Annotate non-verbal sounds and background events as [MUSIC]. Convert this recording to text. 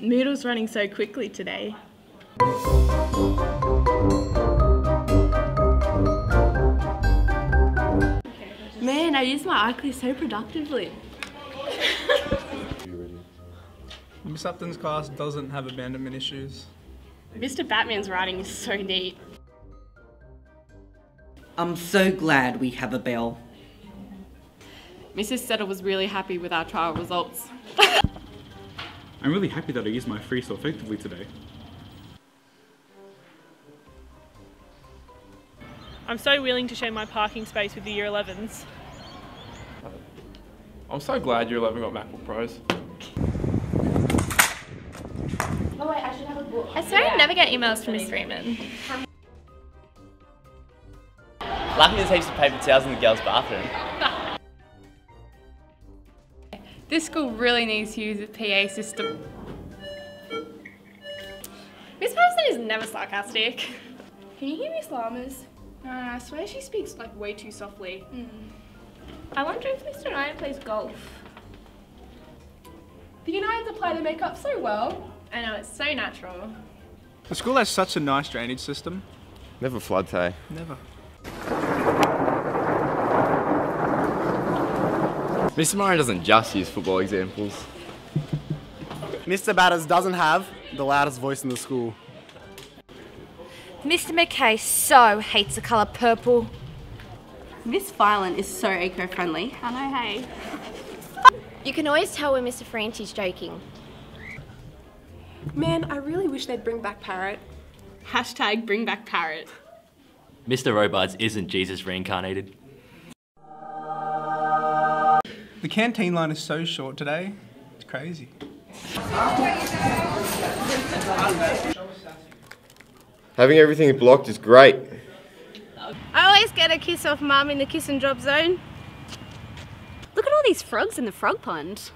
Moodle's running so quickly today. Man, I use my iClear so productively. Miss Upton's class doesn't have abandonment issues. Mr. Batman's writing is so neat. I'm so glad we have a bell. Mrs. Settle was really happy with our trial results. [LAUGHS] I'm really happy that I used my free so effectively today. I'm so willing to share my parking space with the Year 11s. I'm so glad Year 11 got MacBook Pros. I swear I never get emails from Miss Freeman. Lucky there's heaps of paper towels in the girls' bathroom. This school really needs to use a PA system. Miss Patterson is never sarcastic. Can you hear Miss Lamas? No, I swear she speaks like way too softly. Hmm. I wonder if Mr. Ryan plays golf. The United apply their makeup so well. I know, it's so natural. The school has such a nice drainage system. Never floods, hey? Never. Mr. Murray doesn't just use football examples. Mr. Batters doesn't have the loudest voice in the school. Mr. McKay so hates the colour purple. Miss Filan is so eco-friendly. I know, hey. You can always tell when Mr. Franti's joking. Man, I really wish they'd bring back Parrot. Hashtag bring back parrot. Mr. Robards isn't Jesus reincarnated. The canteen line is so short today. It's crazy. Having everything blocked is great. I always get a kiss off mum in the kiss and drop zone. Look at all these frogs in the frog pond.